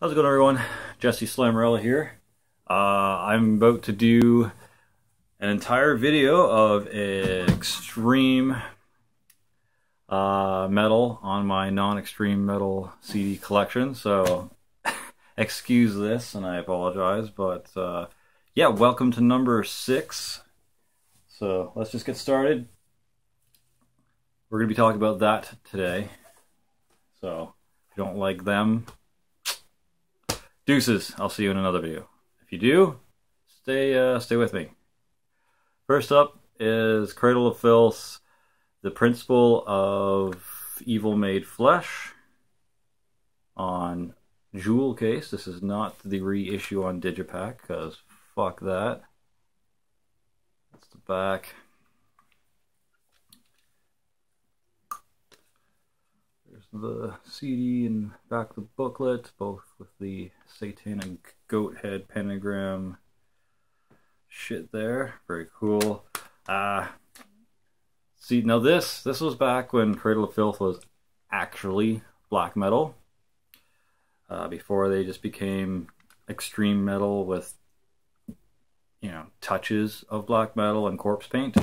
How's it going everyone? Jesse Slamwhorella here. Uh, I'm about to do an entire video of extreme uh, metal on my non-extreme metal CD collection. So excuse this and I apologize, but uh, yeah, welcome to number six. So let's just get started. We're going to be talking about that today. So if you don't like them, Deuces. I'll see you in another video. If you do, stay uh, stay with me. First up is Cradle of Filth, the principle of evil made flesh on jewel case. This is not the reissue on Digipack because fuck that. That's the back. The CD and back the booklet, both with the satanic goat head pentagram shit there. Very cool. Uh, see, now this, this was back when Cradle of Filth was actually black metal. Uh, before they just became extreme metal with, you know, touches of black metal and corpse paint.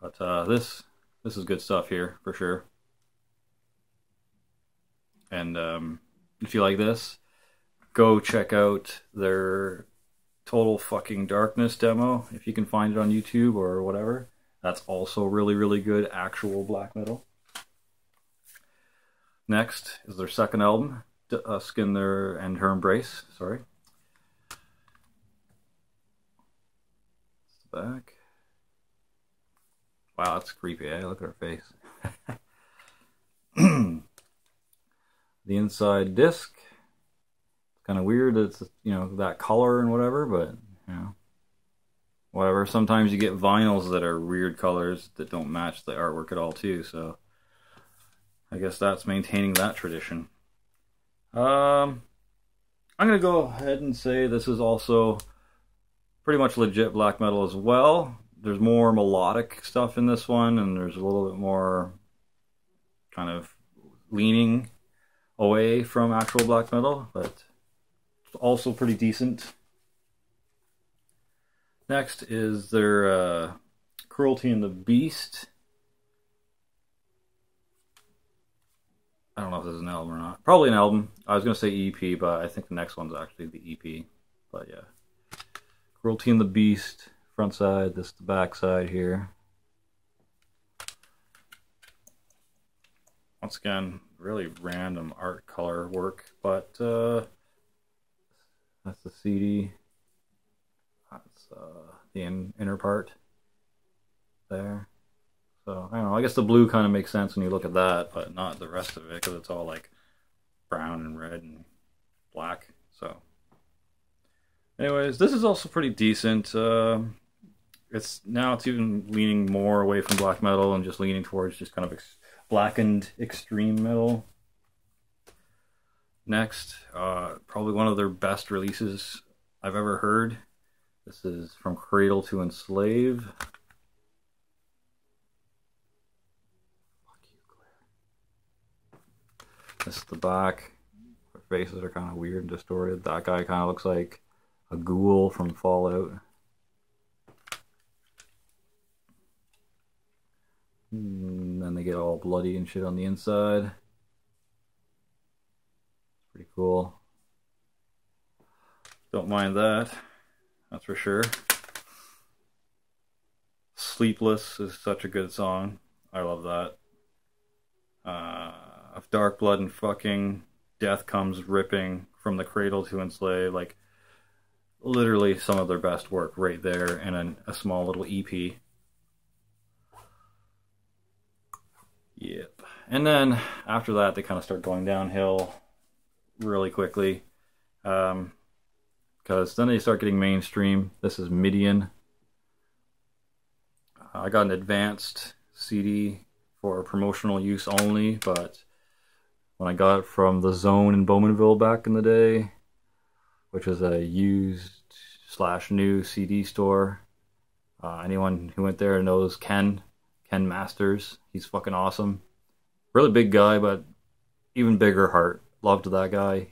But uh, this this is good stuff here for sure. And um, if you like this, go check out their Total Fucking Darkness demo if you can find it on YouTube or whatever. That's also really, really good actual black metal. Next is their second album, Dusk in Their and Her Embrace. Sorry. back. Wow, that's creepy. Eh? Look at her face. the inside disc. It's kind of weird. It's you know that color and whatever, but you know, whatever. Sometimes you get vinyls that are weird colors that don't match the artwork at all too. So I guess that's maintaining that tradition. Um, I'm gonna go ahead and say this is also pretty much legit black metal as well there's more melodic stuff in this one, and there's a little bit more kind of leaning away from actual black metal, but it's also pretty decent. Next is their uh, Cruelty and the Beast. I don't know if this is an album or not. Probably an album. I was going to say EP, but I think the next one's actually the EP. But yeah. Cruelty and the Beast front side, this is the back side here. Once again, really random art color work, but uh, that's the CD. That's uh, the in inner part there. So, I don't know, I guess the blue kind of makes sense when you look at that, but not the rest of it, because it's all like brown and red and black, so... Anyways, this is also pretty decent. Uh, it's now it's even leaning more away from black metal and just leaning towards just kind of ex blackened extreme metal. Next, uh, probably one of their best releases I've ever heard. This is from Cradle to Enslave. This is the back. Their faces are kind of weird and distorted. That guy kind of looks like a ghoul from Fallout. And then they get all bloody and shit on the inside. It's Pretty cool. Don't mind that. That's for sure. Sleepless is such a good song. I love that. Uh, of Dark Blood and Fucking, Death Comes Ripping from the Cradle to Enslave. Like, literally some of their best work right there in a, a small little EP. Yep. And then after that, they kind of start going downhill really quickly. Um, because then they start getting mainstream. This is Midian. I got an advanced CD for promotional use only, but when I got it from the Zone in Bowmanville back in the day, which was a used slash new CD store, uh, anyone who went there knows Ken Ken Masters. He's fucking awesome. Really big guy, but even bigger heart. Loved that guy.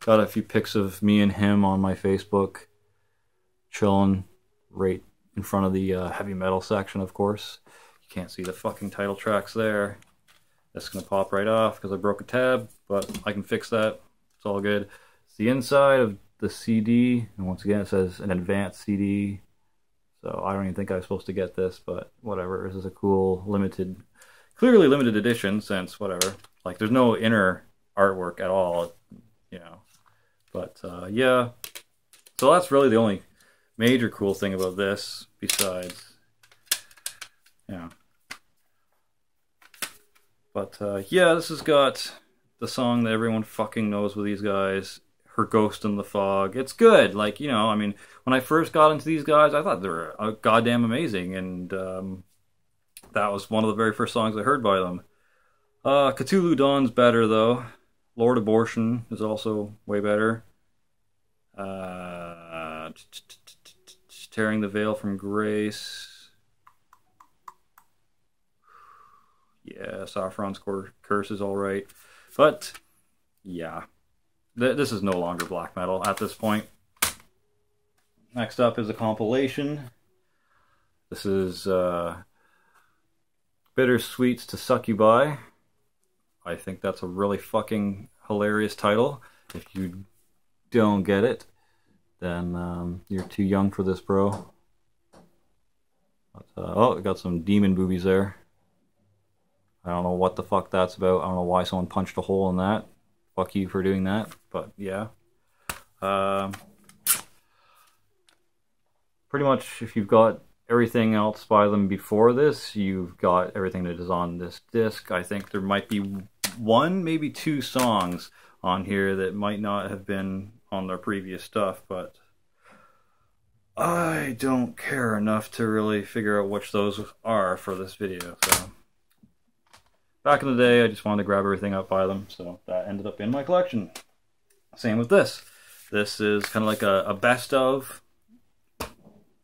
Got a few pics of me and him on my Facebook, chilling right in front of the uh, heavy metal section, of course. You can't see the fucking title tracks there. That's gonna pop right off because I broke a tab, but I can fix that. It's all good. It's the inside of the CD, and once again, it says an advanced CD. So I don't even think I was supposed to get this, but whatever. This is a cool limited, clearly limited edition since whatever. Like there's no inner artwork at all, you know. But uh, yeah, so that's really the only major cool thing about this besides, know. But uh, yeah, this has got the song that everyone fucking knows with these guys, Her Ghost in the Fog. It's good. Like, you know, I mean, when I first got into these guys, I thought they were uh, goddamn amazing. And um, that was one of the very first songs I heard by them. Uh, Cthulhu Dawn's better, though. Lord Abortion is also way better. Uh, tearing the veil from grace. Yeah, Saffron's curse is all right, but yeah, th this is no longer black metal at this point. Next up is a compilation. This is uh, Bitter Suites to Succubi. I think that's a really fucking hilarious title. If you don't get it, then um, you're too young for this, bro. But, uh, oh, got some demon boobies there. I don't know what the fuck that's about. I don't know why someone punched a hole in that. Fuck you for doing that. But yeah. Um, pretty much, if you've got everything else by them before this, you've got everything that is on this disc. I think there might be one, maybe two songs on here that might not have been on their previous stuff, but I don't care enough to really figure out which those are for this video. So back in the day, I just wanted to grab everything up by them, so that ended up in my collection. Same with this. This is kind of like a, a best of,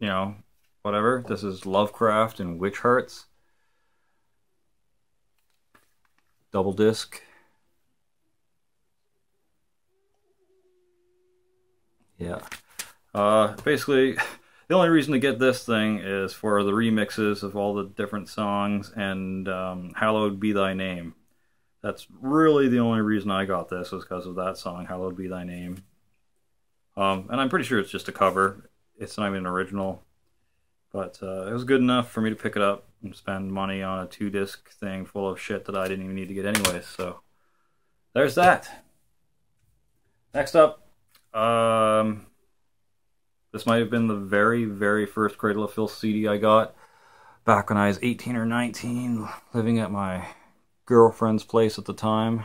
you know, whatever. This is Lovecraft and Witch Hearts. Double disc. Yeah. Uh, basically, the only reason to get this thing is for the remixes of all the different songs and um, Hallowed Be Thy Name. That's really the only reason I got this was because of that song, Hallowed Be Thy Name. Um, and I'm pretty sure it's just a cover. It's not even an original. But uh, it was good enough for me to pick it up and spend money on a two disc thing full of shit that I didn't even need to get anyway. So there's that. Next up, um, this might have been the very, very first Cradle of Filth CD I got back when I was 18 or 19, living at my girlfriend's place at the time.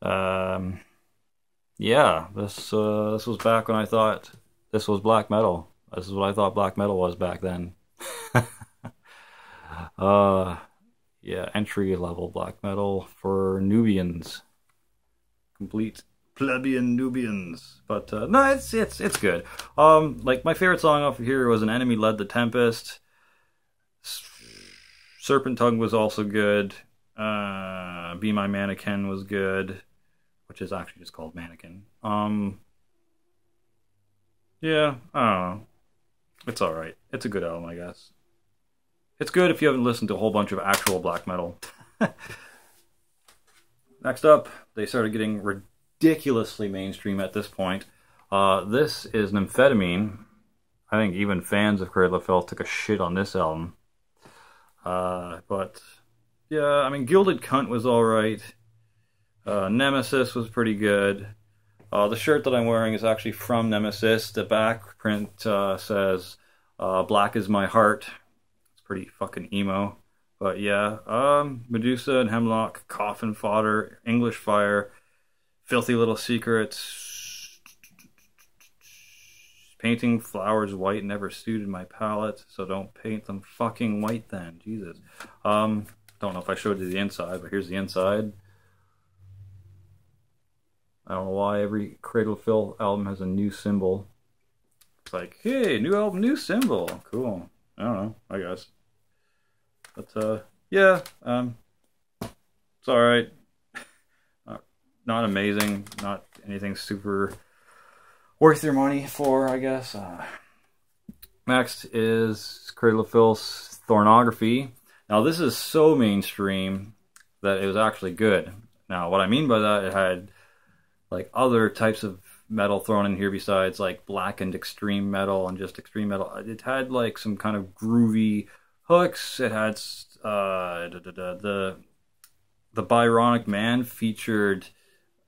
Um, yeah, this uh, this was back when I thought this was black metal. This is what I thought black metal was back then. uh, yeah, entry level black metal for Nubians. Complete plebeian Nubians. But uh, no, it's it's it's good. Um, like my favorite song off of here was "An Enemy Led the Tempest." Serpent Tongue was also good. Uh, "Be My Mannequin" was good, which is actually just called Mannequin. Um, yeah, I don't know. It's all right. It's a good album, I guess. It's good if you haven't listened to a whole bunch of actual black metal. Next up, they started getting ridiculously mainstream at this point. Uh, this is Nymphetamine. I think even fans of Cradle of Filth took a shit on this album. Uh, but yeah, I mean, Gilded Cunt was alright. Uh, Nemesis was pretty good. Uh, the shirt that I'm wearing is actually from Nemesis. The back print uh, says, uh, Black is my heart. It's pretty fucking emo. But yeah, um, Medusa and Hemlock, Coffin Fodder, English Fire, Filthy Little Secrets. Painting flowers white never suited my palette, so don't paint them fucking white then. Jesus. Um, don't know if I showed you the inside, but here's the inside. I don't know why every Cradle Filth album has a new symbol. It's like, hey, new album, new symbol. Cool. I don't know, I guess. But, uh, yeah, um, it's alright. not amazing, not anything super worth your money for, I guess. Uh, next is Cradle of Filth's Thornography. Now, this is so mainstream that it was actually good. Now, what I mean by that, it had like other types of metal thrown in here besides like blackened extreme metal and just extreme metal. It had like some kind of groovy hooks. It had uh, da, da, da, the the Byronic Man featured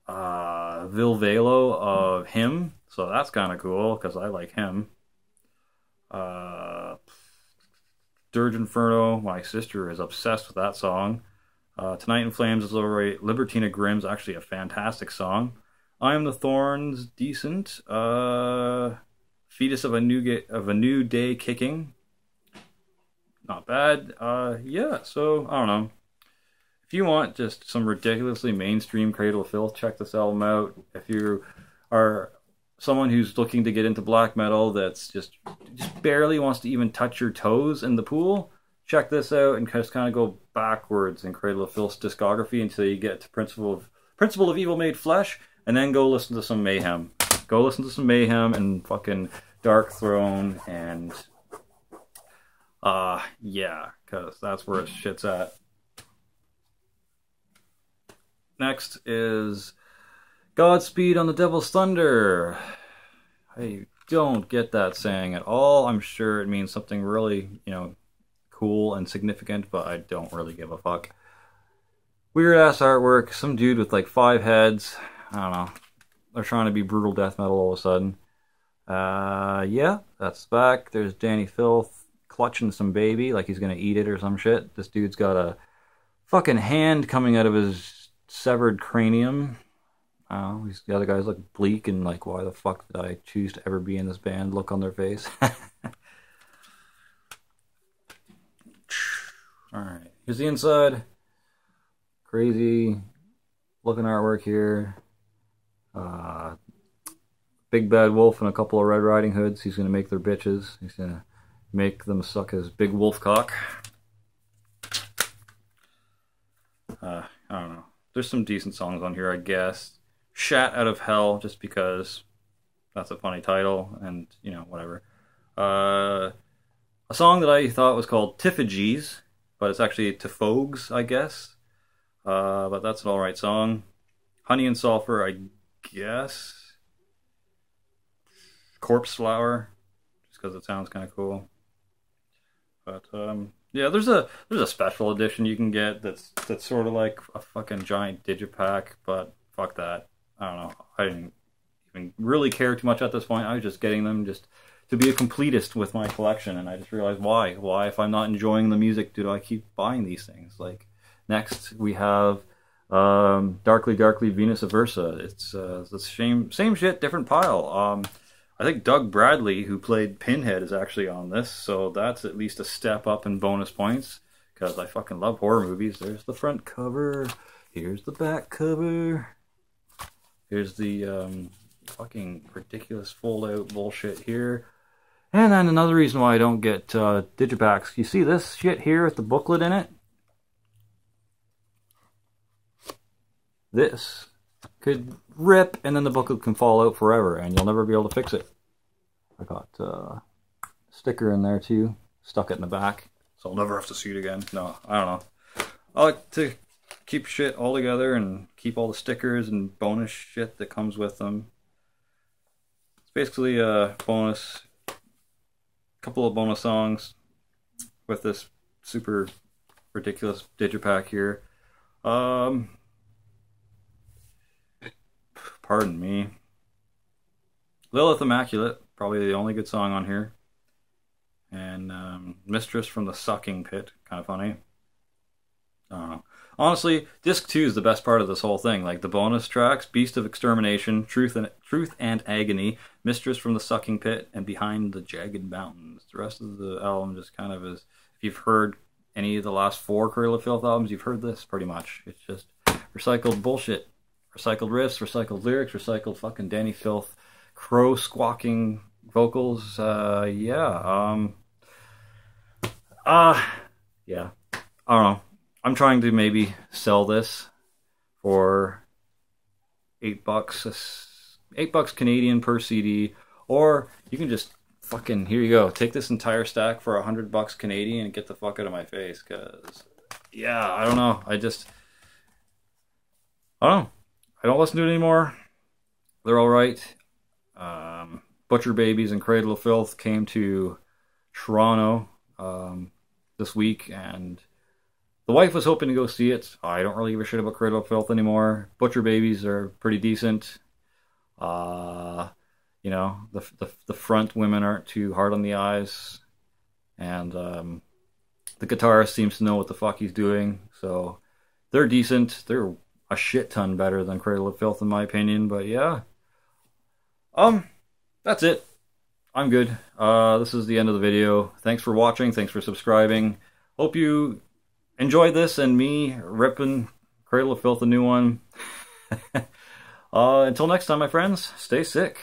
uh, Ville Valo of him, so that's kind of cool because I like him. Uh, Dirge Inferno, my sister is obsessed with that song. Uh, Tonight in Flames is alright. Libertina Grimm's actually a fantastic song. I Am the Thorns, decent. Uh, Fetus of a New of a New Day Kicking, not bad. Uh, yeah. So I don't know. If you want just some ridiculously mainstream Cradle Filth, check this album out. If you are someone who's looking to get into black metal that's just just barely wants to even touch your toes in the pool, check this out and just kind of go backwards in Cradle of Filth's discography until you get to Principle of Principle of Evil Made Flesh, and then go listen to some Mayhem. Go listen to some Mayhem and fucking Darkthrone and uh yeah, because that's where it shit's at. Next is Godspeed on the Devil's Thunder. I don't get that saying at all. I'm sure it means something really, you know, cool and significant, but I don't really give a fuck. Weird ass artwork, some dude with like five heads. I don't know. They're trying to be brutal death metal all of a sudden. Uh, yeah, that's back. There's Dani Filth clutching some baby like he's gonna eat it or some shit. This dude's got a fucking hand coming out of his severed cranium. Oh, these the other guys look bleak and like, why the fuck did I choose to ever be in this band? Look on their face. All right, here's the inside. Crazy looking artwork here. Uh, Big Bad Wolf and a couple of Red Riding Hoods. He's gonna make their bitches. He's gonna make them suck his big wolf cock. Uh, I don't know. There's some decent songs on here, I guess. Shat Out of Hell, just because that's a funny title, and, you know, whatever. Uh, a song that I thought was called Tiffages, but it's actually Tifogs, I guess. Uh, but that's an alright song. Honey and Sulfur, I guess. Corpse Flower, just because it sounds kind of cool. But um, yeah, there's a there's a special edition you can get that's that's sort of like a fucking giant digipack, but fuck that. I don't know. I didn't even really care too much at this point. I was just getting them just to be a completist with my collection, and I just realized why. Why, if I'm not enjoying the music, do I keep buying these things? Like next we have um, Darkly Darkly Venus Aversa. It's uh, the same same shit, different pile. Um, I think Doug Bradley, who played Pinhead, is actually on this, so that's at least a step up in bonus points. Because I fucking love horror movies. There's the front cover. Here's the back cover. Here's the um, fucking ridiculous fold out bullshit here. And then another reason why I don't get uh. You see this shit here with the booklet in it? This could rip and then the booklet can fall out forever and you'll never be able to fix it. I got uh, a sticker in there too, stuck it in the back, so I'll never have to see it again. No, I don't know. I like to keep shit all together and keep all the stickers and bonus shit that comes with them. It's basically a bonus, couple of bonus songs with this super ridiculous digipack here. Um, Pardon me. Lilith Immaculate, probably the only good song on here. And um, Mistress from the Sucking Pit, kind of funny. I don't know. Honestly, disc two is the best part of this whole thing. Like the bonus tracks, Beast of Extermination, Truth and Truth and Agony, Mistress from the Sucking Pit, and Behind the Jagged Mountains. The rest of the album just kind of is. If you've heard any of the last four Cradle of Filth albums, you've heard this pretty much. It's just recycled bullshit recycled riffs, recycled lyrics, recycled fucking Dani Filth, crow squawking vocals. Uh, yeah. Um, uh, yeah. I don't know. I'm trying to maybe sell this for eight bucks, eight bucks Canadian per CD, or you can just fucking here you go. Take this entire stack for a hundred bucks Canadian and get the fuck out of my face. Cause yeah, I don't know. I just I don't know. I don't listen to it anymore. They're all right. Um, Butcher Babies and Cradle of Filth came to Toronto um, this week, and the wife was hoping to go see it. I don't really give a shit about Cradle of Filth anymore. Butcher Babies are pretty decent. Uh, you know, the, the, the front women aren't too hard on the eyes, and um, the guitarist seems to know what the fuck he's doing. So they're decent. They're a shit ton better than Cradle of Filth in my opinion. But yeah, um, that's it. I'm good. Uh, this is the end of the video. Thanks for watching. Thanks for subscribing. Hope you enjoyed this and me ripping Cradle of Filth, a new one. uh, until next time, my friends, stay sick.